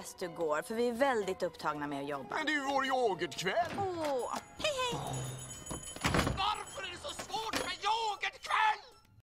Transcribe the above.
bäst du går för vi är väldigt upptagna med att jobba. Men det är ju vår yoghurtkväll! Åh,